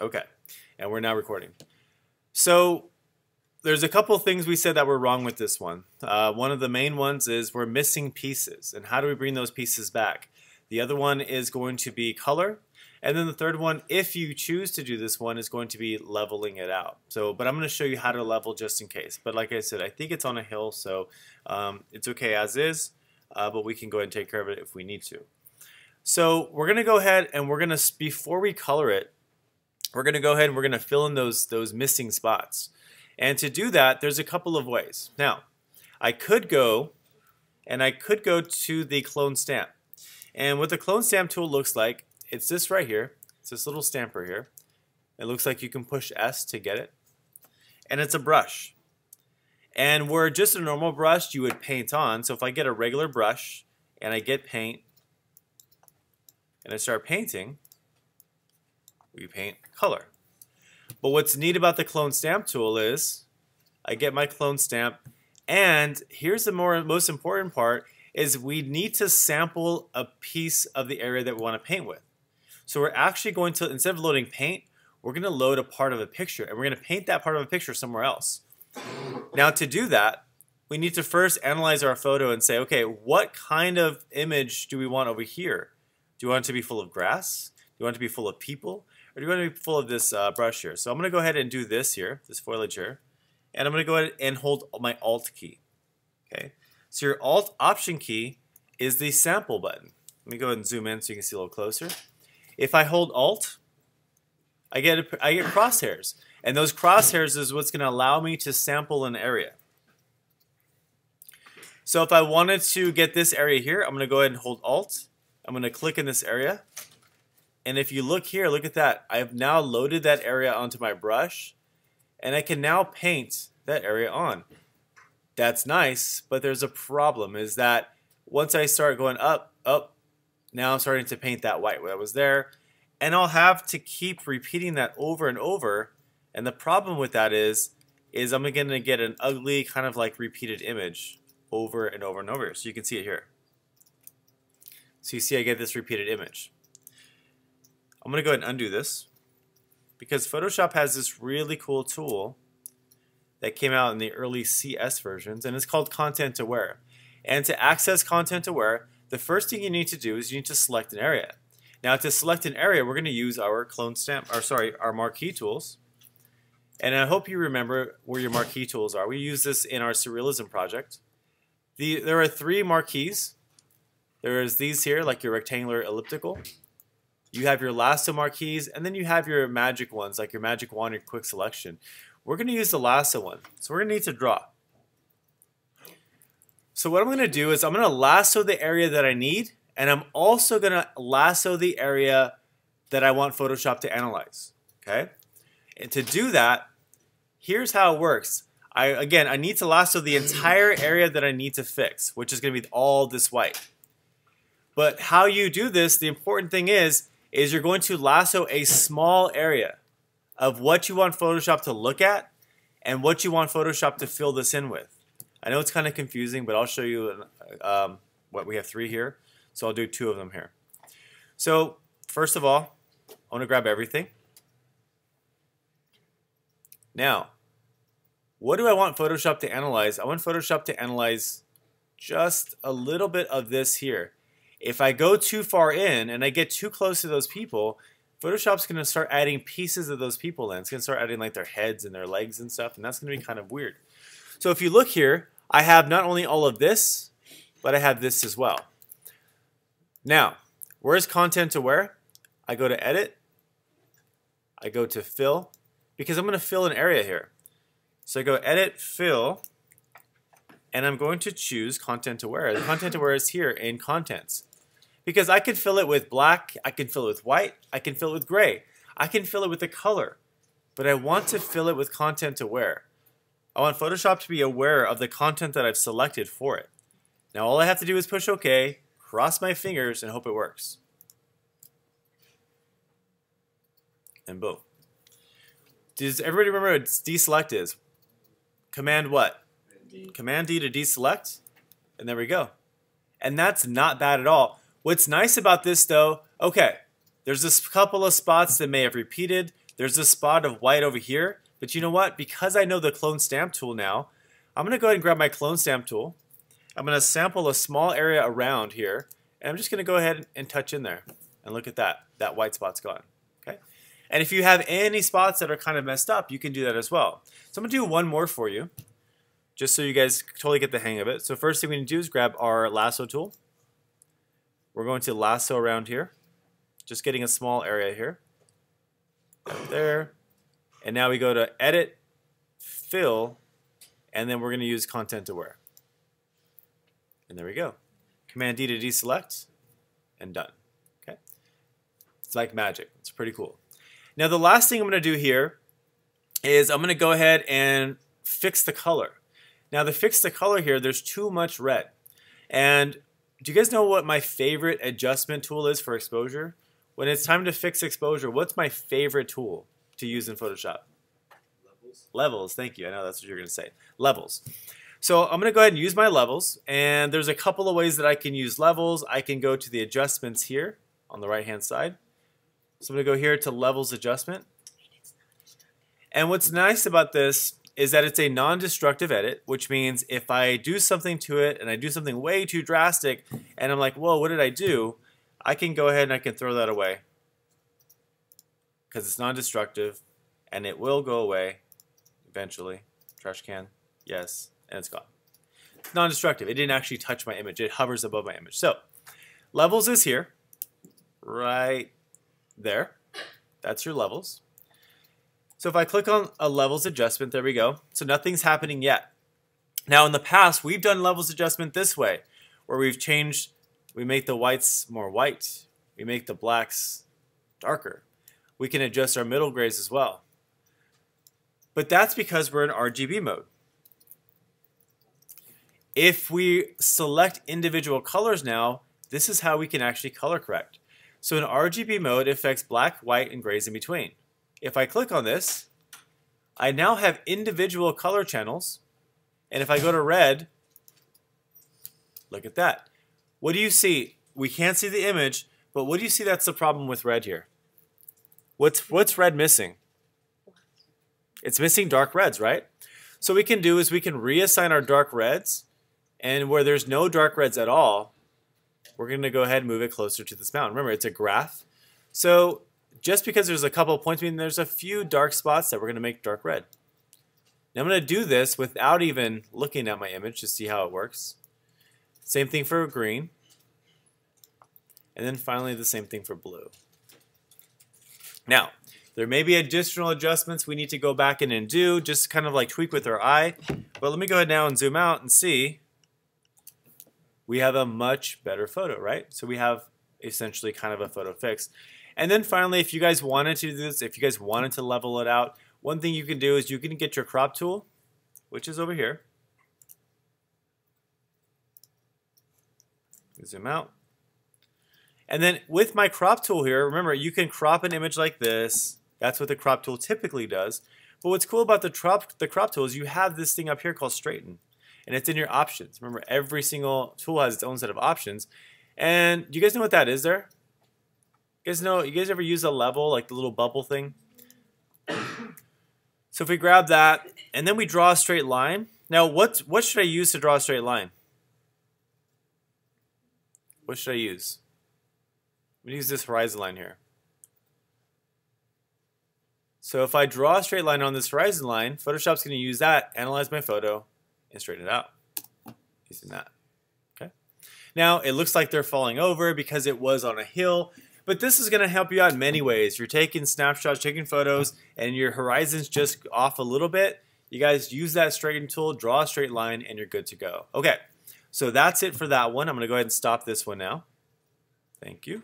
Okay, and we're now recording. So there's a couple things we said that were wrong with this one. Uh, one of the main ones is we're missing pieces, and how do we bring those pieces back? The other one is going to be color, and then the third one, if you choose to do this one, is going to be leveling it out. So, but I'm going to show you how to level just in case. But like I said, I think it's on a hill, so um, it's okay as is, uh, but we can go ahead and take care of it if we need to. So we're going to go ahead and we're going to, before we color it, we're going to go ahead and we're going to fill in those, those missing spots. And to do that, there's a couple of ways. Now, I could go and I could go to the clone stamp. And what the clone stamp tool looks like, it's this right here. It's this little stamper here. It looks like you can push S to get it. And it's a brush. And where just a normal brush you would paint on, so if I get a regular brush and I get paint and I start painting, we paint color. But what's neat about the clone stamp tool is I get my clone stamp and here's the more most important part is we need to sample a piece of the area that we want to paint with. So we're actually going to, instead of loading paint, we're going to load a part of a picture and we're going to paint that part of a picture somewhere else. Now to do that, we need to first analyze our photo and say, okay, what kind of image do we want over here? Do you want it to be full of grass? You want it to be full of people? Or do you want it to be full of this uh, brush here? So I'm going to go ahead and do this here, this foliage here. And I'm going to go ahead and hold my Alt key. Okay. So your Alt Option key is the sample button. Let me go ahead and zoom in so you can see a little closer. If I hold Alt, I get a, I get crosshairs, and those crosshairs is what's going to allow me to sample an area. So if I wanted to get this area here, I'm going to go ahead and hold Alt. I'm going to click in this area. And if you look here, look at that. I have now loaded that area onto my brush, and I can now paint that area on. That's nice, but there's a problem is that once I start going up, up, now I'm starting to paint that white that was there. And I'll have to keep repeating that over and over. And the problem with that is, is I'm going to get an ugly kind of like repeated image over and over and over. So you can see it here. So you see I get this repeated image. I'm going to go ahead and undo this because Photoshop has this really cool tool that came out in the early CS versions and it's called Content Aware. And to access Content Aware, the first thing you need to do is you need to select an area. Now to select an area, we're going to use our clone stamp, or sorry, our marquee tools. And I hope you remember where your marquee tools are. We use this in our surrealism project. The, there are three marquees. There's these here, like your rectangular elliptical. You have your lasso marquees, and then you have your magic ones, like your magic wand or quick selection. We're going to use the lasso one. So we're going to need to draw. So what I'm going to do is I'm going to lasso the area that I need, and I'm also going to lasso the area that I want Photoshop to analyze. Okay? And to do that, here's how it works. I Again, I need to lasso the entire area that I need to fix, which is going to be all this white. But how you do this, the important thing is, is you're going to lasso a small area of what you want Photoshop to look at and what you want Photoshop to fill this in with. I know it's kind of confusing, but I'll show you um, what we have three here. So I'll do two of them here. So first of all, I want to grab everything. Now, what do I want Photoshop to analyze? I want Photoshop to analyze just a little bit of this here. If I go too far in and I get too close to those people, Photoshop's going to start adding pieces of those people in. It's going to start adding like their heads and their legs and stuff, and that's going to be kind of weird. So if you look here, I have not only all of this, but I have this as well. Now, where's content aware? I go to edit, I go to fill, because I'm going to fill an area here. So I go edit, fill, and I'm going to choose content aware. The content aware is here in contents. Because I can fill it with black, I can fill it with white, I can fill it with gray, I can fill it with a color. But I want to fill it with content aware. I want Photoshop to be aware of the content that I've selected for it. Now all I have to do is push OK, cross my fingers, and hope it works. And boom. Does everybody remember what deselect is? Command what? Command D to deselect. And there we go. And that's not bad at all. What's nice about this though, okay, there's a couple of spots that may have repeated. There's a spot of white over here, but you know what? Because I know the clone stamp tool now, I'm going to go ahead and grab my clone stamp tool. I'm going to sample a small area around here, and I'm just going to go ahead and touch in there. And look at that. That white spot's gone. Okay. And if you have any spots that are kind of messed up, you can do that as well. So I'm to do one more for you, just so you guys totally get the hang of it. So first thing we need to do is grab our lasso tool. We're going to lasso around here, just getting a small area here. Right there. And now we go to Edit, Fill, and then we're going to use Content Aware. And there we go. Command D to deselect, and done. Okay, It's like magic. It's pretty cool. Now the last thing I'm going to do here is I'm going to go ahead and fix the color. Now to fix the color here, there's too much red. And do you guys know what my favorite adjustment tool is for exposure? When it's time to fix exposure, what's my favorite tool to use in Photoshop? Levels. Levels, thank you. I know that's what you're going to say. Levels. So I'm going to go ahead and use my levels. And there's a couple of ways that I can use levels. I can go to the adjustments here on the right hand side. So I'm going to go here to levels adjustment. And what's nice about this is that it's a non-destructive edit, which means if I do something to it and I do something way too drastic and I'm like, whoa, what did I do? I can go ahead and I can throw that away because it's non-destructive and it will go away eventually. Trash can, yes, and it's gone. It's non-destructive. It didn't actually touch my image. It hovers above my image. So levels is here, right there. That's your levels. So if I click on a levels adjustment, there we go. So nothing's happening yet. Now in the past, we've done levels adjustment this way, where we've changed, we make the whites more white, we make the blacks darker. We can adjust our middle grays as well. But that's because we're in RGB mode. If we select individual colors now, this is how we can actually color correct. So in RGB mode, it affects black, white, and grays in between. If I click on this, I now have individual color channels. And if I go to red, look at that. What do you see? We can't see the image, but what do you see that's the problem with red here? What's, what's red missing? It's missing dark reds, right? So what we can do is we can reassign our dark reds, and where there's no dark reds at all, we're going to go ahead and move it closer to this mountain. Remember, it's a graph. So just because there's a couple of points, I mean, there's a few dark spots that we're going to make dark red. Now I'm going to do this without even looking at my image to see how it works. Same thing for green. And then finally the same thing for blue. Now, there may be additional adjustments we need to go back in and do, just kind of like tweak with our eye. But let me go ahead now and zoom out and see. We have a much better photo, right? So we have essentially kind of a photo fix. And then finally, if you guys wanted to do this, if you guys wanted to level it out, one thing you can do is you can get your crop tool, which is over here. Zoom out. And then with my crop tool here, remember you can crop an image like this. That's what the crop tool typically does. But what's cool about the crop, the crop tool is you have this thing up here called straighten. And it's in your options. Remember, every single tool has its own set of options. And do you guys know what that is there? You guys know, you guys ever use a level, like the little bubble thing? So if we grab that, and then we draw a straight line. Now, what, what should I use to draw a straight line? What should I use? I'm going to use this horizon line here. So if I draw a straight line on this horizon line, Photoshop's going to use that, analyze my photo, and straighten it out using that. Okay. Now, it looks like they're falling over because it was on a hill. But this is going to help you out in many ways. You're taking snapshots, taking photos, and your horizon's just off a little bit. You guys use that straighten tool, draw a straight line, and you're good to go. Okay, so that's it for that one. I'm going to go ahead and stop this one now. Thank you.